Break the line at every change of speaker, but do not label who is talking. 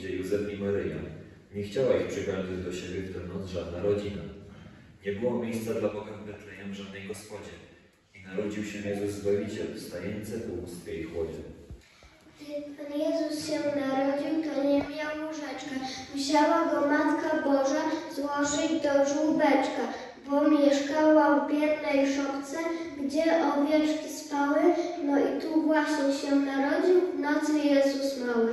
idzie Józef i Maryja. Nie chciała ich przygarnąć do siebie w tę noc żadna rodzina. Nie było miejsca dla Boga w Betlejem w żadnej gospodzie. I narodził się Jezus Zbawiciel w stajence, półmstwie i chłodzie.
Gdy Pan Jezus się narodził, to nie miał łóżeczka. Musiała go Matka Boża złożyć do żółbeczka, bo mieszkała w biednej szopce, gdzie owieczki spały. No i tu właśnie się narodził w nocy Jezus mały.